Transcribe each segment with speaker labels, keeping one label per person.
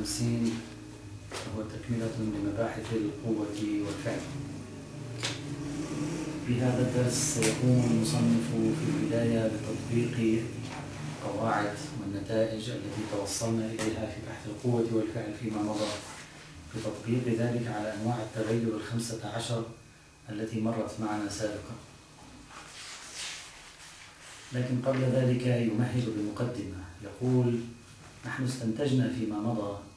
Speaker 1: الخمسين هو تكملة لمباحث القوة والفعل. في هذا الدرس سيقوم المصنف في البداية بتطبيق القواعد والنتائج التي توصلنا إليها في بحث القوة والفعل فيما مضى. بتطبيق ذلك على أنواع التغير الخمسة عشر التي مرت معنا سابقا. لكن قبل ذلك يمهد بمقدمة. يقول نحن استنتجنا فيما مضى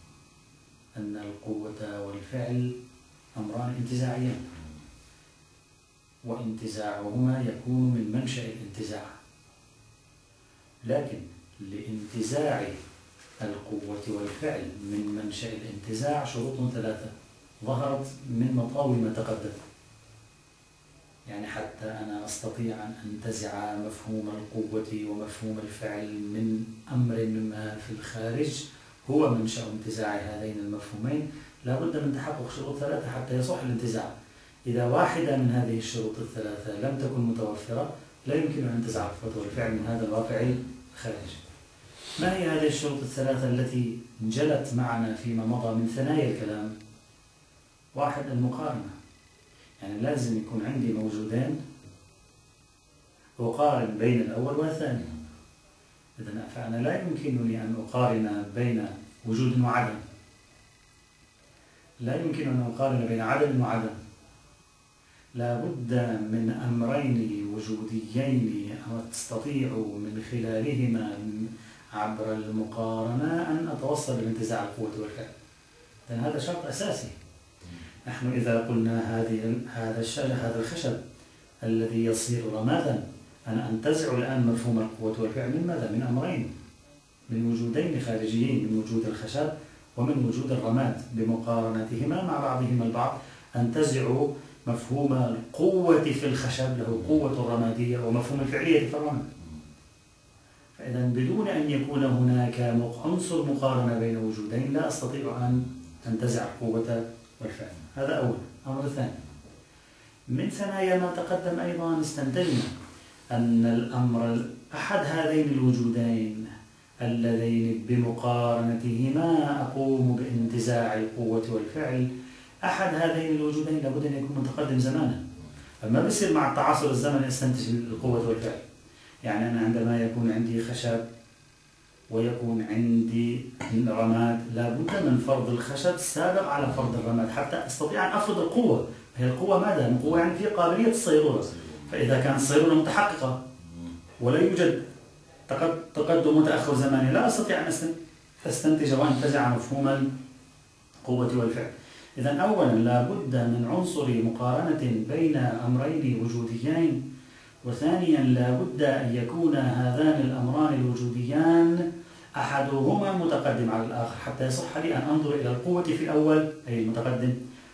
Speaker 1: أن القوة والفعل أمران انتزاعيان. وانتزاعهما يكون من منشأ الانتزاع. لكن لانتزاع القوة والفعل من منشأ الانتزاع شروط ثلاثة. ظهرت من مطاوي ما تقدم. يعني حتى أنا أستطيع أن أنتزع مفهوم القوة ومفهوم الفعل من أمر مما في الخارج هو منشأ انتزاع هذين المفهومين لا بد من تحقق شروط ثلاثة حتى يصح الانتزاع. إذا واحدة من هذه الشروط الثلاثة لم تكن متوفرة لا يمكن أن ينتزع القوة والفعل من هذا الواقع الخارجي. ما هي هذه الشروط الثلاثة التي انجلت معنا فيما مضى من ثنايا الكلام؟ واحد المقارنة. يعني لازم يكون عندي موجودين أقارن بين الأول والثاني. إذا فأنا لا يمكنني أن أقارن بين وجود وعدم لا يمكن أن أقارن بين عدم وعدم. لا بد من أمرين وجوديين أستطيع من خلالهما عبر المقارنة أن أتوصل لانتزاع القوة والفعل. لأن هذا شرط أساسي. نحن إذا قلنا هذه هذا الشجر هذا الخشب الذي يصير رمادا أنا أنتزع الآن مفهوم القوة والفعل من ماذا؟ من أمرين. من وجودين خارجيين من وجود الخشب ومن وجود الرماد. بمقارنتهما مع بعضهما البعض أنتزع مفهوم القوة في الخشب له قوة رمادية ومفهوم الفعلية في الرماد. فإذا بدون أن يكون هناك عنصر مقارنة بين وجودين لا أستطيع أن أنتزع القوة والفعل. هذا أول. أمر ثاني. من ثنايا ما تقدم أيضا استنتجنا أن الأمر أحد هذين الوجودين اللذين بمقارنتهما أقوم بانتزاع القوة والفعل. أحد هذين الوجودين لابد أن يكون متقدم زمانا. فما بصير مع التعاصر الزمني استنتج القوة والفعل. يعني أنا عندما يكون عندي خشب ويكون عندي رماد لابد من فرض الخشب سابق على فرض الرماد. حتى أستطيع أن أفرض القوة. هي القوة ماذا؟ القوة يعني في قابلية الصيرورة فإذا كانت الصيرورة متحققة ولا يوجد تقدم وتأخر زماني لا أستطيع أن أستنتج وأنتزع مفهوم القوة والفعل. إذا أولا لابد من عنصر مقارنة بين أمرين وجوديين وثانيا لابد أن يكون هذان الأمران الوجوديان أحدهما متقدم على الآخر. حتى يصح لي أن أنظر إلى القوة في الأول أي المتقدم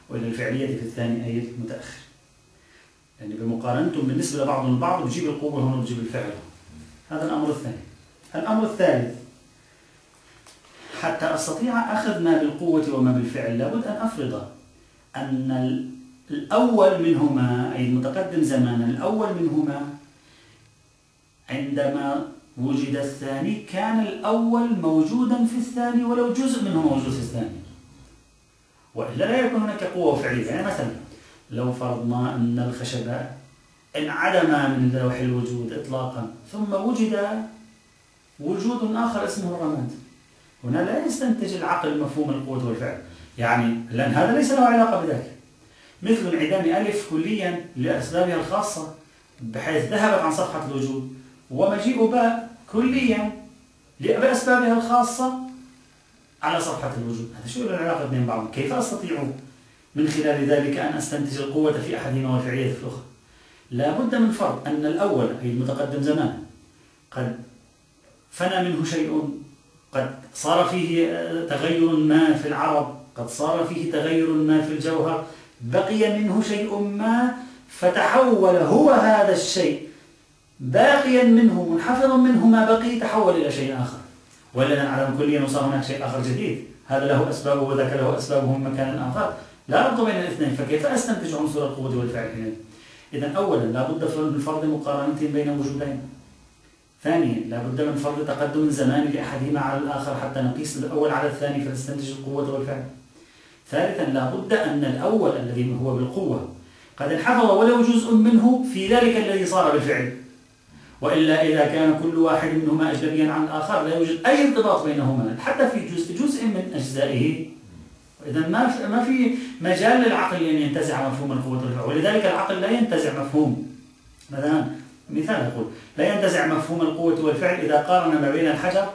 Speaker 1: وإلى الفعلية في الثاني أي المتأخر. يعني بمقارنتهم بالنسبة لبعضهم البعض بجيب القوة هنا بجيب الفعل. هذا الأمر الثاني. الأمر الثالث حتى أستطيع أخذ ما بالقوة وما بالفعل لابد أن أفرض أن الأول منهما أي المتقدم زمانا الأول منهما عندما وجد الثاني كان الأول موجودا في الثاني ولو جزء منه موجود في الثاني. وإلا لا يكون هناك قوة فعلية. يعني مثلا لو فرضنا أن الخشب انعدم من لوح الوجود إطلاقا. ثم وجد وجود آخر اسمه الرماد. هنا لا يستنتج العقل مفهوم القوة والفعل. يعني لأن هذا ليس له علاقة بذلك. مثل انعدام ألف كليا لأسبابها الخاصة بحيث ذهبت عن صفحة الوجود ومجيء باء كليا بأسبابها الخاصة على صفحة الوجود. هذا شو العلاقة بين بعضهم. كيف أستطيع من خلال ذلك أن أستنتج القوة في أحدهما والفعلية في الأخرى؟ لا بد من فرض أن الأول أي المتقدم زمان قد فنى منه شيء قد صار فيه تغير ما في العرض قد صار فيه تغير ما في الجوهر بقي منه شيء ما فتحول هو هذا الشيء باقيا منه منحفظا منه ما بقي تحول إلى شيء آخر. ولا نعلم كليا وصار هناك شيء آخر جديد. هذا له أسبابه وذاك له أسبابه من مكان آخر. لا ربط بين الاثنين فكيف أستنتج عنصر القوة والفعل هنا؟ إذا أولا لا بد من فرض مقارنة بين وجودين. ثانيا لا بد من فرض تقدم زماني لأحدهما على الآخر حتى نقيس الأول على الثاني فنستنتج القوة والفعل. ثالثا لا بد أن الأول الذي هو بالقوة قد انحفظ ولو جزء منه في ذلك الذي صار بالفعل. وإلا إذا كان كل واحد منهما أجنبيا عن الآخر لا يوجد أي ارتباط بينهما حتى في جزء جزء من أجزائه إذا ما ما في مجال للعقل أن ينتزع مفهوم القوة والفعل. ولذلك العقل لا ينتزع مفهوم. مثلا مثال أقول لا ينتزع مفهوم القوة والفعل إذا قارن ما بين الحجر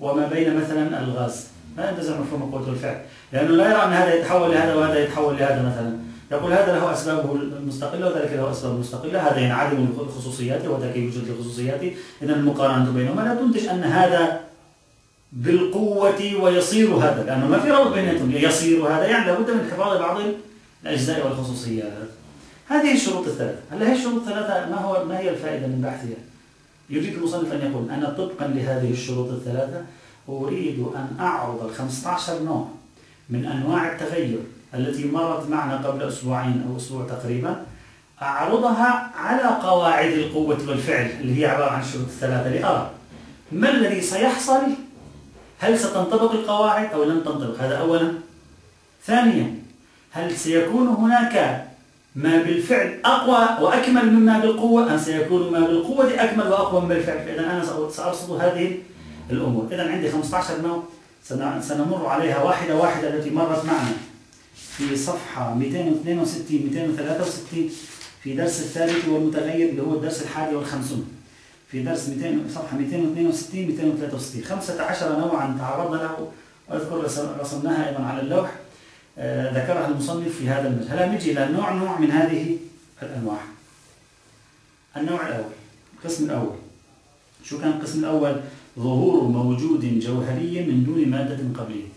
Speaker 1: وما بين مثلا الغاز. لا ينتزع مفهوم القوة والفعل. لأنه لا يرى أن هذا يتحول لهذا وهذا يتحول لهذا مثلا. يقول هذا له أسبابه المستقلة وذلك له أسباب مستقلة. هذا ينعدم لخصوصياته وذاك يوجد لخصوصياته. إذا المقارنة بينهما لا تنتج أن هذا بالقوة ويصير هذا. لأنه ما في ربط بيناتهم. يصير هذا يعني لابد من حفاظ بعض الأجزاء والخصوصيات. هذه الشروط الثلاثة. هل هذه الشروط الثلاثة ما هو ما هي الفائدة من بحثها؟ يريد المصنف أن يقول أنا طبقا لهذه الشروط الثلاثة أريد أن أعرض ال 15 نوع من أنواع التغير التي مرت معنا قبل أسبوعين أو أسبوع تقريبا. أعرضها على قواعد القوة والفعل اللي هي عبارة عن الشروط الثلاثة. لأرى ما الذي سيحصل؟ هل ستنطبق القواعد أو لن تنطبق؟ هذا أولا. ثانيا هل سيكون هناك ما بالفعل أقوى وأكمل مما بالقوة؟ أم سيكون ما بالقوة أكمل وأقوى من بالفعل؟ فإذا أنا سأرصد هذه الأمور. إذا عندي 15 نوع سنمر عليها واحدة واحدة التي مرت معنا. في صفحة 262 263 في درس الثالث والمتغير اللي هو الدرس الحادي والخمسون. في درس 200 صفحة 262 263 15 نوعا تعرضنا له وأذكر رسمناها أيضا على اللوح. آه، ذكرها المصنف في هذا المجال. هلا نجي إلى نوع نوع من هذه الأنواع. النوع الأول القسم الأول. شو كان القسم الأول؟ ظهور موجود جوهري من دون مادة قبلية.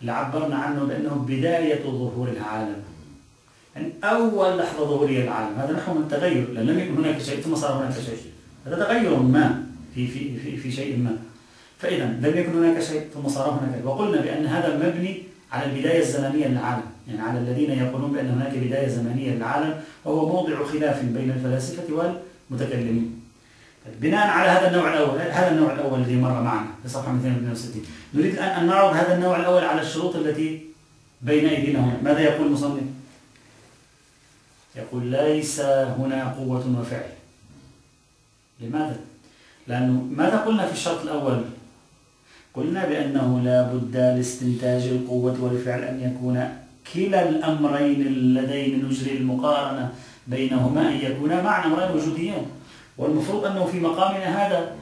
Speaker 1: اللي عبرنا عنه بأنه بداية ظهور العالم. يعني أول لحظة ظهورية للعالم هذا نحو من التغير لأن لم يكن هناك شيء ثم صار هناك شيء. هذا تغير ما في في في, في شيء ما. فإذا لم يكن هناك شيء ثم صار هناك وقلنا بأن هذا مبني على البداية الزمنية للعالم. يعني على الذين يقولون بأن هناك بداية زمنية للعالم وهو موضع خلاف بين الفلاسفة والمتكلمين. بناء على هذا النوع الأول هذا النوع الأول الذي مر معنا في صفحة 262 نريد الآن أن نعرض هذا النوع الأول على الشروط التي بين أيدينا هنا. ماذا يقول المصنف؟ يقول ليس هنا قوة وفعل. لماذا؟ لأنه ماذا قلنا في الشرط الأول؟ قلنا بأنه لا بد لاستنتاج القوة والفعل أن يكون كلا الأمرين اللذين نجري المقارنة بينهما أن يكونا معا أمرين وجوديين والمفروض أنه في مقامنا هذا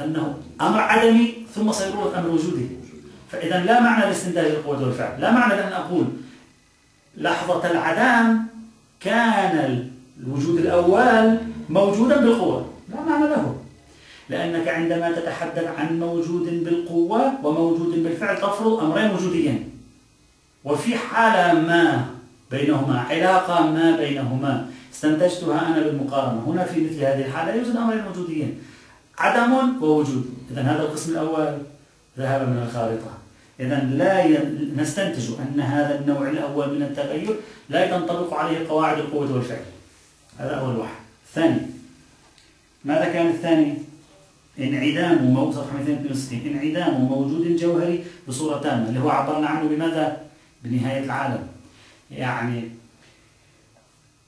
Speaker 1: أنه أمر عدمي ثم صيرورة أمر وجودي فإذا لا معنى لاستنتاج القوة والفعل لا معنى لأن أقول لحظة العدم كان الوجود الأول موجودا بالقوة لا معنى له. لأنك عندما تتحدث عن موجود بالقوة وموجود بالفعل تفرض أمرين وجوديين وفي حالة ما بينهما علاقة ما بينهما استنتجتها أنا بالمقارنة. هنا في مثل هذه الحالة يوجد أمرين وجوديين عدم ووجود. إذا هذا القسم الأول ذهب من الخارطة. إذا لا نستنتج أن هذا النوع الأول من التغير لا تنطبق عليه قواعد القوة والفعل. هذا أول واحد. ثاني ماذا كان الثاني؟ انعدام موجود صفحة 262 انعدام موجود جوهري بصورة تامة اللي هو عبرنا عنه بماذا؟ بنهاية العالم. يعني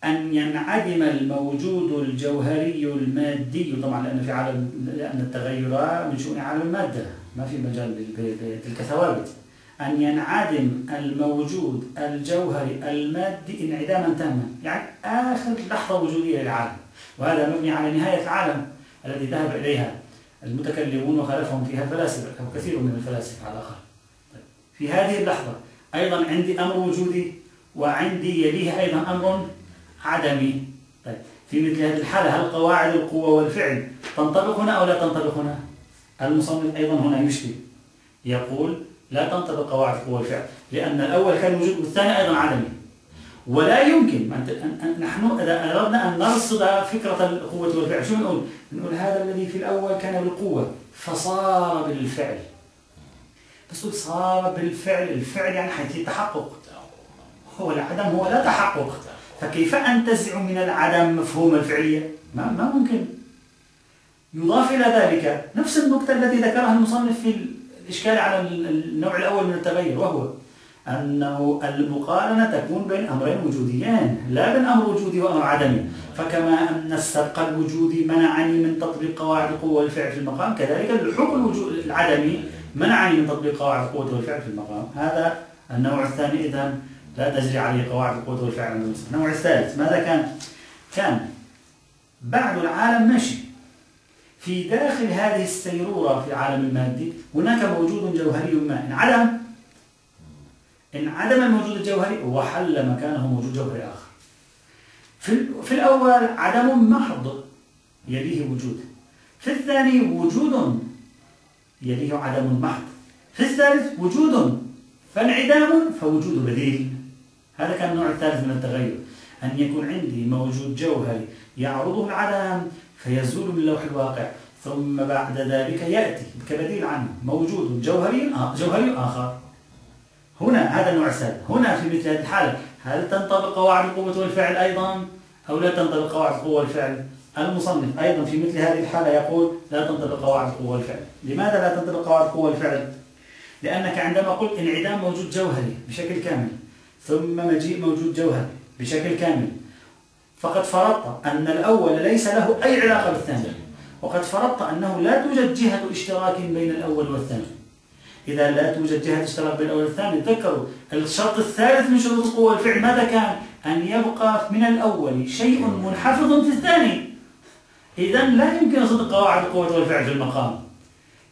Speaker 1: أن ينعدم الموجود الجوهري المادي طبعا لأن في عالم لأن التغير من شؤون عالم المادة ما في مجال تلك ثوابت. أن ينعدم الموجود الجوهري المادي انعداما تاما يعني آخر لحظة وجودية للعالم. وهذا مبني على نهاية العالم الذي ذهب إليها المتكلمون وخالفهم فيها الفلاسفة أو كثير من الفلاسفة على الأقل. طيب. في هذه اللحظة أيضا عندي أمر وجودي وعندي يليه أيضا أمر عدمي. طيب. في مثل هذه الحالة هل قواعد القوة والفعل تنطبق هنا أو لا تنطبق هنا المصنف أيضا هنا يشكي يقول لا تنطبق قواعد القوة والفعل لأن الأول كان وجود والثاني أيضا عدمي. ولا يمكن. نحن إذا أردنا أن نرصد فكرة القوة والفعل شو نقول؟ نقول هذا الذي في الأول كان بالقوة فصار بالفعل. بس صار بالفعل. الفعل يعني حيث التحقق. هو العدم هو لا تحقق. فكيف أنتزع من العدم مفهوم الفعلية؟ ما, ما ممكن. يضاف إلى ذلك نفس النقطة التي ذكرها المصنف في الإشكال على النوع الأول من التغير وهو أنه المقارنة تكون بين أمرين وجوديين لا بين أمر وجودي وأمر عدمي. فكما أن السبق الوجودي منعني من تطبيق قواعد القوة والفعل في المقام كذلك الحكم العدمي منعني من تطبيق قواعد القوة والفعل في المقام. هذا النوع الثاني إذا لا تجري عليه قواعد القوة والفعل المسلم. النوع الثالث ماذا كان؟ كان بعد العالم ماشي في داخل هذه السيرورة في العالم المادي هناك موجود جوهري ما. إن عدم إن عدم الموجود الجوهري وحل مكانه موجود جوهري آخر. في, في الأول عدم محض يليه وجود. في الثاني وجود يليه عدم محض في الثالث وجود فانعدام فوجود بديل. هذا كان النوع الثالث من التغير. أن يكون عندي موجود جوهري يعرضه العدم فيزول من لوح الواقع ثم بعد ذلك يأتي كبديل عنه موجود جوهري جوهري آخر. هنا هذا النوع الثالث هنا في مثل هذه الحالة هل تنطبق قواعد القوة والفعل أيضا أو لا تنطبق قواعد القوة والفعل؟ المصنف أيضا في مثل هذه الحالة يقول لا تنطبق قواعد القوة والفعل. لماذا لا تنطبق قواعد القوة والفعل؟ لأنك عندما قلت انعدام موجود جوهري بشكل كامل ثم مجيء موجود جوهري بشكل كامل فقد فرضت أن الأول ليس له أي علاقة بالثاني وقد فرضت أنه لا توجد جهة اشتراك بين الأول والثاني. إذا لا توجد جهة اشتراك بين الأول والثاني. تذكروا الشرط الثالث من شروط القوة والفعل. ماذا كان؟ أن يبقى من الأول شيء منحفظ في الثاني. إذا لا يمكن صدق قواعد القوة والفعل في المقام.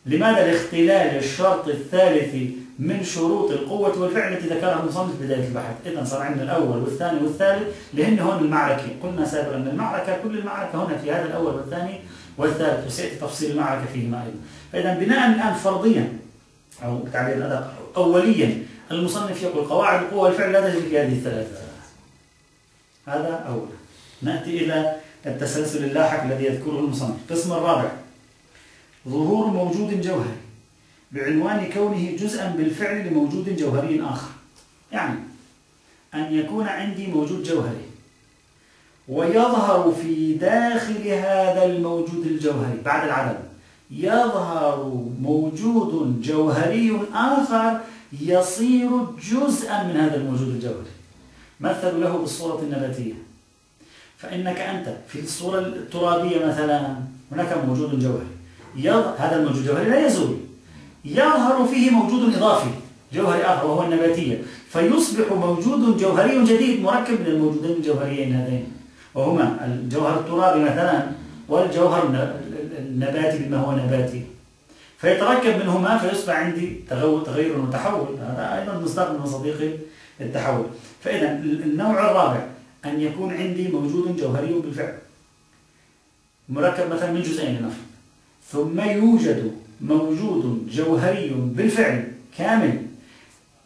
Speaker 1: لماذا لاختلال الشرط الثالث من شروط القوة والفعل التي ذكرها المصنف في بداية البحث؟ إذا صار عندنا الأول والثاني والثالث لأن هون المعركة. قلنا سابقا أن المعركة كل المعركة هنا في هذا الأول والثاني والثالث وسيأتي تفصيل المعركة فيهما أيضا. فإذا بناء الآن فرضيا أو بتعبير أدق أوليا المصنف يقول قواعد القوة والفعل لا تجري في هذه الثلاثة. هذا أولا نأتي إلى التسلسل اللاحق الذي يذكره المصنف. القسم الرابع. ظهور موجود جوهري. بعنوان كونه جزءا بالفعل لموجود جوهري آخر. يعني أن يكون عندي موجود جوهري. ويظهر في داخل هذا الموجود الجوهري بعد العدم يظهر موجود جوهري آخر يصير جزءا من هذا الموجود الجوهري. مثل له بالصورة النباتية. فإنك أنت في الصورة الترابية مثلا هناك موجود جوهري. هذا الموجود الجوهري لا يزول. يظهر فيه موجود إضافي جوهري آخر وهو النباتية. فيصبح موجود جوهري جديد مركب من الموجودين الجوهريين هذين. وهما الجوهر الترابي مثلا والجوهر النباتي بما هو نباتي. فيتركب منهما فيصبح عندي تغير وتحول. هذا أيضا مصداق من مصادق التحول. فإذا النوع الرابع أن يكون عندي موجود جوهري بالفعل. مركب مثلا من جزئين لنفرض. ثم يوجد موجود جوهري بالفعل كامل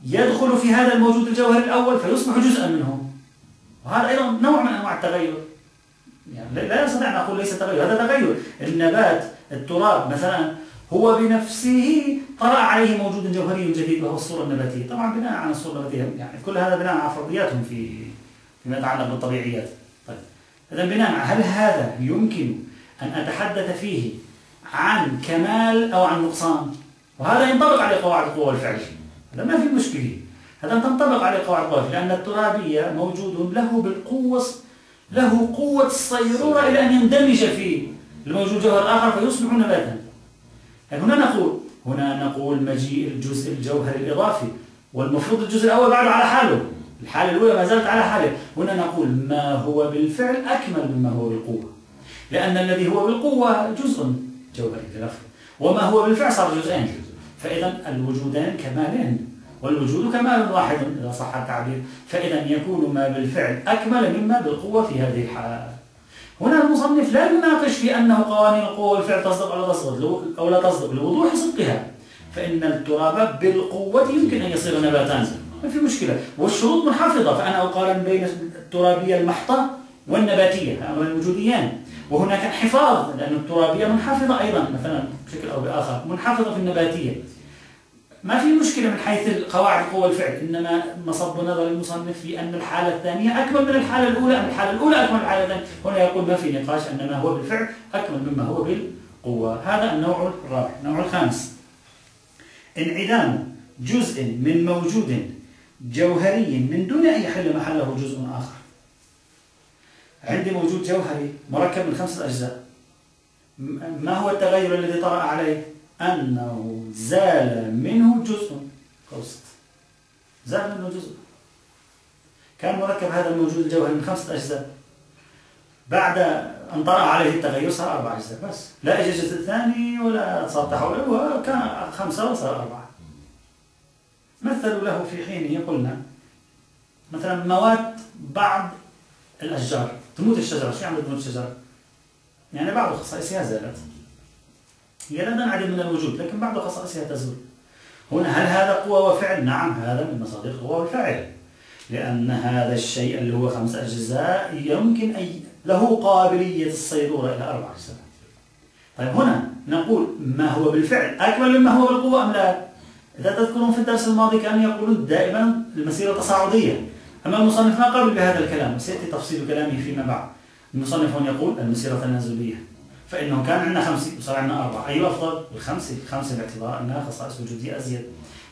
Speaker 1: يدخل في هذا الموجود الجوهري الأول فيصبح جزءا منه. وهذا أيضا نوع من أنواع التغير. يعني لا يستطيع أن أقول ليس تغير هذا تغير. النبات التراب مثلا هو بنفسه طرأ عليه موجود جوهري جديد وهو الصورة النباتية. طبعا بناء على الصورة النباتية يعني كل هذا بناء على فرضياتهم في فيما يتعلق بالطبيعيات. طيب إذا بناء هل هذا يمكن أن أتحدث فيه عن كمال أو عن نقصان؟ وهذا ينطبق عليه قواعد القوة والفعل هذا ما في مشكلة. هذا تنطبق عليه قواعد القوة لأن الترابية موجود له بالقوة له قوة الصيرورة إلى أن يندمج في الموجود جوهر آخر فيصبح نباتا هنا نقول هنا نقول مجيء الجزء الجوهري الإضافي والمفروض الجزء الأول بعده على حاله. الحالة الأولى ما زالت على حاله. هنا نقول ما هو بالفعل أكمل مما هو بالقوة. لأن الذي هو بالقوة جزء جوهري لنفسه وما هو بالفعل صار جزئين. فإذا الوجودان كمالين. والوجود كمال واحد إذا صح التعبير فإذا يكون ما بالفعل أكمل مما بالقوة في هذه الحالة. هنا المصنف لا يناقش في أنه قوانين القوة والفعل تصدق أو لا تصدق أو لا تصدق لوضوح صدقها. فإن التراب بالقوة يمكن أن يصير نباتان. ما في مشكلة. والشروط منحفظة فأنا أقارن بين الترابية المحضة والنباتية أمرين وجوديان وهناك انحفاظ لأن الترابية منحفظة أيضا مثلا بشكل أو بآخر منحفظة في النباتية. ما في مشكلة من حيث قواعد القوة والفعل إنما مصب نظر المصنف في أن الحالة الثانية أكمل من الحالة الأولى أم الحالة الأولى أكمل من الحالة الثانية. هنا يقول ما في نقاش أن ما هو بالفعل أكمل مما هو بالقوة. هذا النوع الرابع النوع الخامس. انعدام جزء من موجود جوهري من دون أن يحل محله جزء آخر. عندي موجود جوهري مركب من خمسة أجزاء. ما هو التغير الذي طرأ عليه؟ أنه زال منه جزء. قوست زال منه جزء. كان مركب هذا الموجود الجوهري من خمسة أجزاء. بعد أن طرأ عليه التغير صار أربع أجزاء بس. لا أجي جزء ثاني ولا صار تحول وكان خمسة وصار أربعة. مثلوا له في حينه قلنا. مثلا مواد بعض الأشجار تموت الشجرة. شو يعمل تموت الشجرة؟ يعني بعض خصائصها زالت. هي لا تنعدم من الوجود لكن بعض خصائصها تزول. هنا هل هذا قوة وفعل؟ نعم هذا من مصادر القوة والفعل لأن هذا الشيء اللي هو خمس أجزاء يمكن أن له قابلية الصيرورة إلى أربع أجزاء. طيب هنا نقول ما هو بالفعل؟ أكمل مما هو بالقوة أم لا؟ إذا تذكرون في الدرس الماضي كانوا يقولون دائما المسيرة تصاعدية أما المصنف ما قبل بهذا الكلام؟ وسيأتي تفصيل كلامه فيما بعد. المصنف هنا يقول المسيرة التنازلية فإنه كان عندنا خمسة وصار عندنا أربعة. أي أفضل؟ الخمسة الخمسة باعتبار أنها خصائص وجودية أزيد.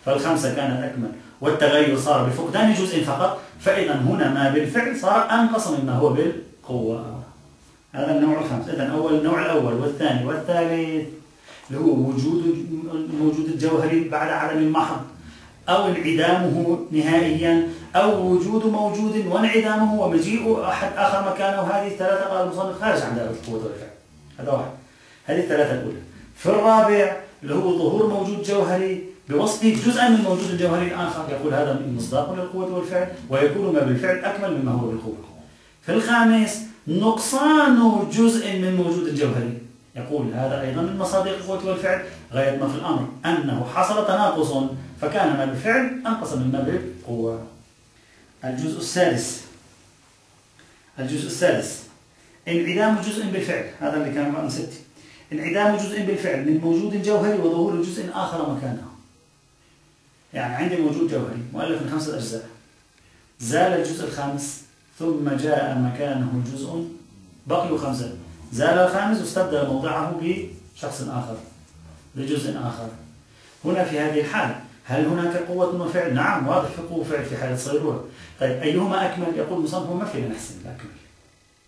Speaker 1: فالخمسة كانت أكمل. والتغير صار بفقدان جزء فقط. فإذا هنا ما بالفعل صار أنقص مما هو بالقوة. هذا النوع الخامس إذا أول النوع الأول والثاني والثالث اللي هو وجود الموجود الجوهري بعد عدم المحض. أو انعدامه نهائيا. أو وجود موجود وانعدامه ومجيء أحد آخر مكانه. هذه الثلاثة قال المصنف خارج عن دائرة القوة والفعل هذا واحد. هذه الثلاثة الأولى. في الرابع اللي هو ظهور موجود جوهري بوصفه جزءا من موجود الجوهري الآخر. يقول هذا مصداق للقوة والفعل ويكون ما بالفعل أكمل مما هو بالقوة. في الخامس نقصان جزء من موجود الجوهري. يقول هذا أيضا من مصادر القوة والفعل. غاية ما في الأمر. أنه حصل تناقص فكان ما بالفعل أنقص مما بالقوة. الجزء السادس. الجزء السادس. انعدام جزء بالفعل هذا اللي كان رقم ستة. انعدام جزء بالفعل من موجود جوهري وظهور جزء آخر مكانه. يعني عندي موجود جوهري مؤلف من خمسة أجزاء. زال الجزء الخامس ثم جاء مكانه جزء بقي خمسة. زال الخامس واستبدل موضعه بشخص آخر بجزء آخر. هنا في هذه الحال هل هناك قوة وفعل؟ نعم واضح في قوة وفعل في حالة صيرورة طيب أيهما أكمل؟ يقول المصنف ما فينا نحسن الأكمل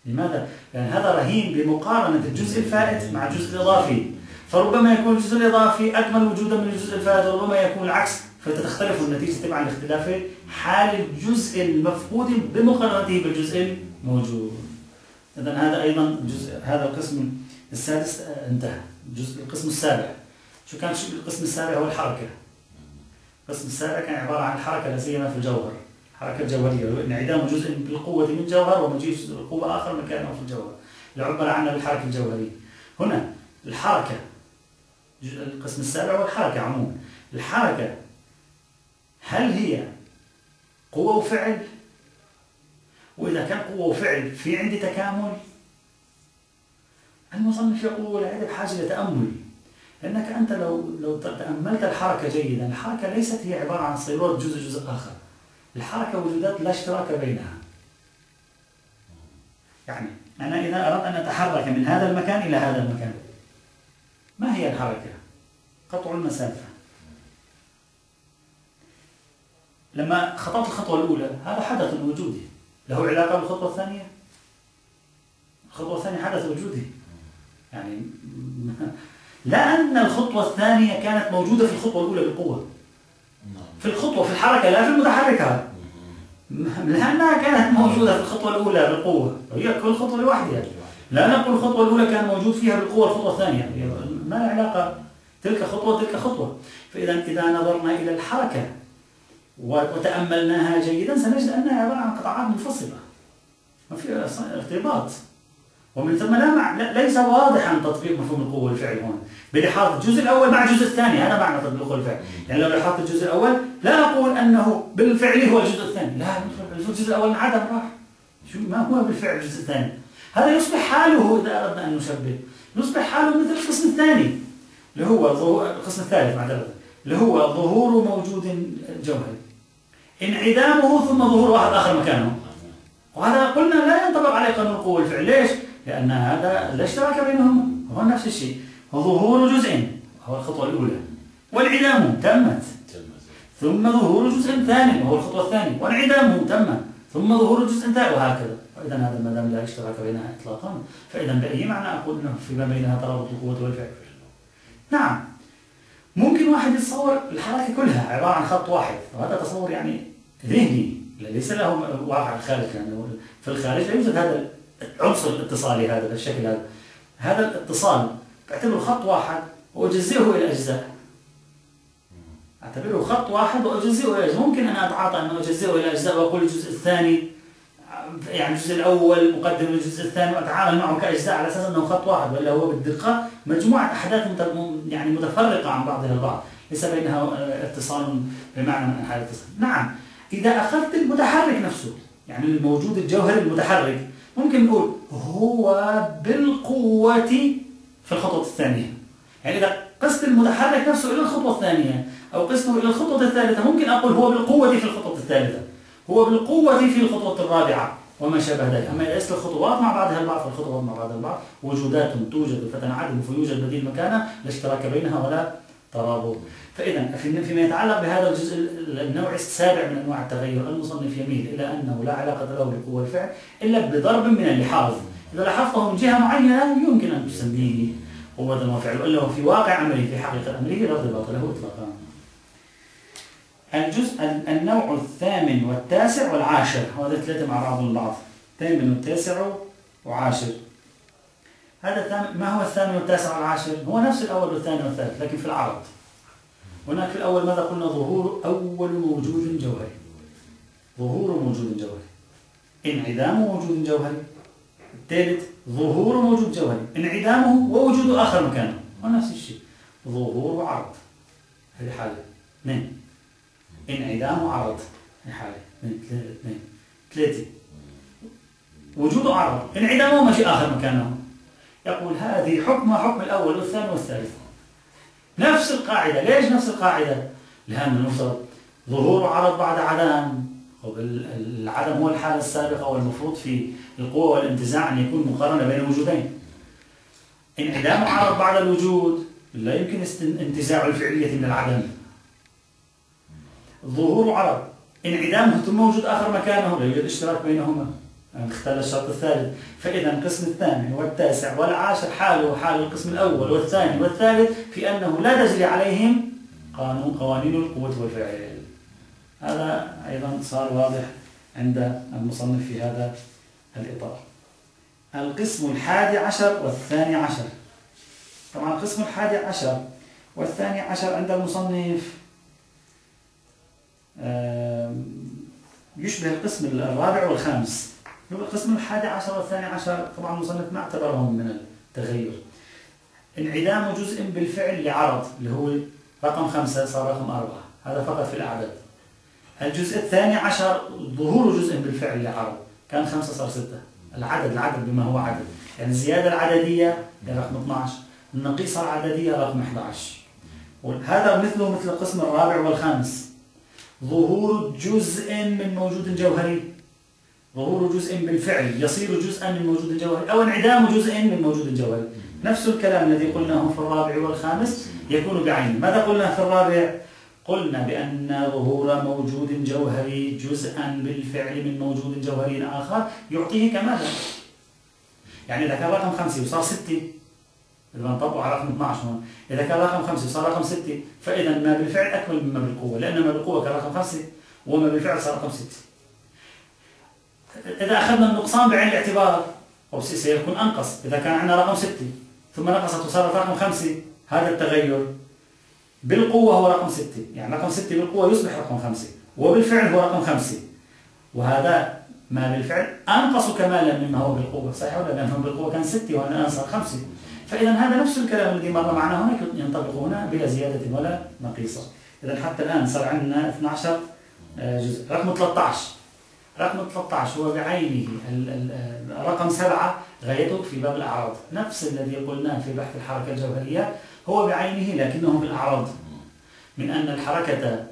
Speaker 1: لماذا؟ لأن هذا رهين بمقارنة الجزء الفائت مع الجزء الإضافي. فربما يكون الجزء الإضافي أكمل وجودا من الجزء الفائت وربما يكون العكس. فتتختلف النتيجة تبعا لاختلاف حال الجزء المفقود بمقارنته بالجزء الموجود. إذا هذا أيضا جزء هذا القسم السادس انتهى. الجزء القسم السابع. شو كان القسم السابع؟ هو الحركة. القسم السابع كان عبارة عن حركة لا سيما في الجوهر. الحركة الجوهرية انعدام جزء بالقوة من الجوهر ومجيء بالقوة آخر مكانه في الجوهر. لعبر عنها بالحركة الجوهرية. هنا الحركة القسم السابع هو الحركة عموما. الحركة هل هي قوة وفعل؟ وإذا كان قوة وفعل في عندي تكامل المصنف يقول هذه بحاجة لتأمل لأنك أنت لو لو تأملت الحركة جيدا الحركة ليست هي عبارة عن صيرورة جزء جزء آخر. الحركة وجودات لا اشتراك بينها. يعني أنا إذا أردت أن أتحرك من هذا المكان إلى هذا المكان. ما هي الحركة؟ قطع المسافة. لما خطأت الخطوة الأولى هذا حدث وجودي. له علاقة بالخطوة الثانية؟ الخطوة الثانية حدث وجودي. يعني لأن الخطوة الثانية كانت موجودة في الخطوة الأولى بقوة. في الخطوة في الحركة لا في المتحركة. لأنها كانت موجودة في الخطوة الأولى بالقوة. وهي كل خطوة لوحدها. لا نقول الخطوة الأولى كان موجود فيها بالقوة الخطوة الثانية. ما علاقة. تلك خطوة تلك خطوة. فإذا إذا نظرنا إلى الحركة وتأملناها جيدا سنجد أنها عبارة عن قطعات منفصلة. ما في ارتباط ومن ثم لا مع... ليس واضحا تطبيق مفهوم القوة والفعل هون بلحاظ الجزء الأول مع الجزء الثاني هذا معنى تطبيق والفعل يعني لو لاحظت الجزء الأول لا نقول أنه بالفعل هو الجزء الثاني. لا الجزء الأول انعدم راح. شو ما هو بالفعل الجزء الثاني. هذا يصبح حاله إذا أردنا أن نشبه. يصبح حاله مثل القسم الثاني اللي هو القسم الثالث معذرة اللي هو ظهور موجود جوهري. انعدامه ثم ظهور واحد آخر مكانه. وهذا قلنا لا ينطبق عليه قانون القوة والفعل. ليش؟ لأن هذا لا اشتراك بينهما هو نفس الشيء. ظهور جزء هو الخطوة الأولى. وانعدامه تمت. ثم ظهور جزء ثاني وهو الخطوة الثانية. وانعدامه تم ثم ظهور جزء ثاني وهكذا. فإذا هذا ما دام لا اشتراك بينها إطلاقا. فإذا بأي معنى أقول أنه فيما بينها ترابط القوة والفعل؟ نعم. ممكن واحد يتصور الحركة كلها عبارة عن خط واحد. وهذا تصور يعني ذهني ليس له واقع الخارج. يعني في الخارج لا يوجد هذا العنصر الاتصالي هذا بالشكل هذا. هذا الاتصال اعتبره خط واحد وأجزئه إلى أجزاء. اعتبره خط واحد وأجزئه إلى أجزاء. ممكن أن أتعاطى أن أجزئه إلى أجزاء وأقول الجزء الثاني يعني الجزء الأول مقدم للجزء الثاني وأتعامل معه كأجزاء على أساس أنه خط واحد ولا هو بالدقة مجموعة أحداث يعني متفرقة عن بعضها البعض ليس بينها اتصال بمعنى من أنحاء الاتصال. نعم إذا أخذت المتحرك نفسه يعني الموجود الجوهري المتحرك ممكن نقول هو بالقوة في الخطوة الثانية. يعني إذا قست المتحرك نفسه إلى الخطوة الثانية أو قسته إلى الخطوة الثالثة ممكن أقول هو بالقوة في الخطوة الثالثة. هو بالقوة في الخطوة الرابعة. وما شابه ذلك. أما إذا الخطوات مع بعضها البعض فالخطوات مع بعضها البعض. وجودات توجد فتنعدم فيوجد بديل مكانها لا اشتراك بينها ولا ترابط. فإذا فيما يتعلق بهذا الجزء النوع السابع من أنواع التغير المصنف يميل إلى أنه لا علاقة له بالقوة الفعل إلا بضرب من اللحاظ. إذا لاحظته من جهة معينة يمكن أن تسميه قوة وفعل وإلا في واقع عمله في حقيقة أمره لا ارتباط له إطلاقا. الجزء النوع الثامن والتاسع والعاشر هذا ثلاثة مع بعض البعض الثامن والتاسع وعاشر. هذا الثامن ما هو الثامن والتاسع والعاشر؟ هو نفس الأول والثاني والثالث لكن في العرض. هناك في الأول ماذا قلنا؟ ظهور أول موجود جوهري. ظهور موجود جوهري. انعدام موجود جوهري. الثالث ظهور موجود جوهري. انعدامه ووجود آخر مكانه ونفس الشيء. ظهور وعرض. هذه حالة. اثنين. انعدام وعرض. في حالة. اثنين ثلاثة وجود عرض. انعدامه ماشي آخر مكانه. يقول هذه حكم حكم الأول والثاني والثالث. نفس القاعدة. ليش نفس القاعدة؟ لأن المفترض ظهور عرض بعد عدم. العدم هو الحالة السابقة والمفروض في القوة والانتزاع أن يكون مقارنة بين الوجودين. انعدام عرض بعد الوجود لا يمكن انتزاع الفعلية من العدم. ظهور عرض انعدامه ثم وجود آخر مكانه لا يوجد اشتراك بينهما. اختل الشرط الثالث. فإذا القسم الثامن والتاسع والعاشر حاله حال القسم الأول والثاني والثالث في أنه لا تجري عليهم قانون قوانين القوة والفعل. هذا أيضا صار واضح عند المصنف في هذا الإطار. القسم الحادي عشر والثاني عشر. طبعا القسم الحادي عشر والثاني عشر عند المصنف يشبه القسم الرابع والخامس. القسم الحادي عشر والثاني عشر طبعا المصنف ما اعتبرهم من التغير. انعدام جزء بالفعل لعرض اللي هو رقم خمسة صار رقم أربعة. هذا فقط في الأعداد. الجزء الثاني عشر ظهور جزء بالفعل لعرض كان خمسة صار ستة. العدد العدد بما هو عدد. يعني الزيادة العددية رقم 12 النقيصة العددية رقم 11 وهذا مثله مثل القسم الرابع والخامس. ظهور جزء من موجود جوهري. ظهور جزء بالفعل. يصير جزءا من موجود جوهري. أو انعدام جزء من موجود جوهري. نفس الكلام الذي قلناه في الرابع والخامس. يكون بعين. ماذا قلنا في الرابع؟ قلنا بأن ظهور موجود جوهري جزءا بالفعل من موجود جوهري آخر يعطيه كمالا يعني إذا كان رقم خمسة وصار ستة إذا نطبقه على رقم 12 هون. إذا كان رقم 5 صار رقم 6 فإذا ما بالفعل أكمل مما بالقوة لأن ما بالقوة كان رقم 5 وما بالفعل صار رقم 6 إذا أخذنا النقصان بعين الاعتبار أو سيكون أنقص. إذا كان عندنا رقم 6 ثم نقصت وصارت رقم 5 هذا التغير بالقوة هو رقم 6 يعني رقم 6 بالقوة يصبح رقم 5 وبالفعل هو رقم 5 وهذا ما بالفعل أنقص كمالا مما هو بالقوة. صحيح ولا لأنه بالقوة كان 6 وأنا صار 5 فإذا هذا نفس الكلام الذي مر معنا هناك ينطبق هنا بلا زيادة ولا نقيصة. إذا حتى الآن صار عندنا 12 آه، جزء. رقم 13 رقم 13 هو بعينه. رقم 7 غايته في باب الأعراض. نفس الذي قلناه في بحث الحركة الجوهرية. هو بعينه لكنه في الأعراض من أن الحركة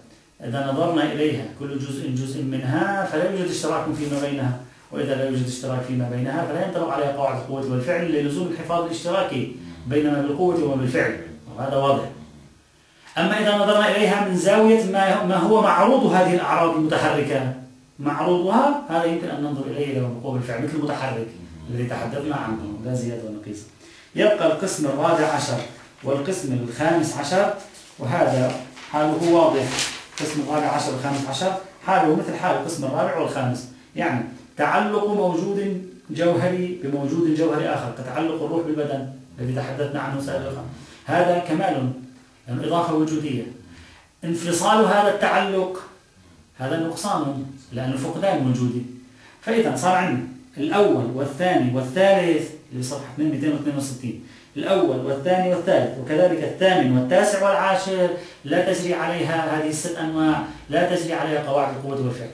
Speaker 1: إذا نظرنا إليها كل جزء جزء منها فلا يوجد اشتراك فيما بينها وإذا لا يوجد اشتراك فيما بينها فلا ينطبق عليها قواعد القوة والفعل للزوم الحفاظ الاشتراكي بين ما بالقوة وما بالفعل وهذا واضح. أما إذا نظرنا إليها من زاوية ما هو معروض هذه الأعراض المتحركة. معروضها هذا يمكن أن ننظر إليه إلى بالقوة بالفعل مثل المتحرك الذي تحدثنا عنه. لا زيادة ولا نقيس. يبقى القسم الرابع عشر. والقسم الخامس عشر وهذا حاله واضح. القسم الرابع عشر والخامس عشر حاله مثل حال القسم الرابع والخامس. يعني تعلق موجود جوهري بموجود جوهري آخر كتعلق الروح بالبدن الذي تحدثنا عنه سابقا. هذا كمال يعني إضافة وجودية. انفصال هذا التعلق هذا نقصان لأن الفقدان موجودي فإذا صار عندنا الأول والثاني والثالث اللي صفحة 262 الأول والثاني والثالث وكذلك الثامن والتاسع والعاشر لا تجري عليها هذه الست أنواع لا تجري عليها قواعد القوة والفعل.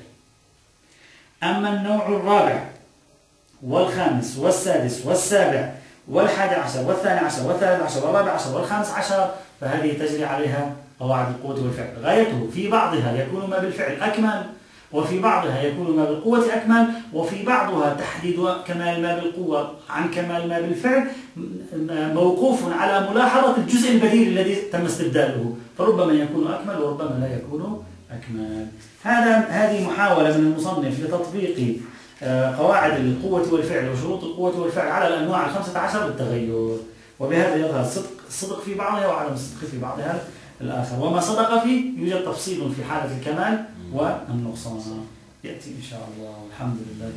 Speaker 1: أما النوع الرابع والخامس والسادس والسابع والحادي عشر والثاني عشر والثالث عشر والرابع عشر والخامس عشر فهذه تجري عليها قواعد القوة والفعل. غايته في بعضها يكون ما بالفعل أكمل وفي بعضها يكون ما بالقوة أكمل وفي بعضها تحديد كمال ما بالقوة عن كمال ما بالفعل موقوف على ملاحظة الجزء البديل الذي تم استبداله. فربما يكون أكمل وربما لا يكون أكمل. هذا هذه محاولة من المصنف لتطبيق آه، قواعد القوة والفعل وشروط القوة والفعل على الأنواع الخمسة عشر بالتغير وبهذا يظهر الصدق الصدق في بعضها وعدم الصدق في بعضها الآخر. وما صدق فيه يوجد تفصيل في حالة الكمال والنقصان. يأتي إن شاء الله. والحمد لله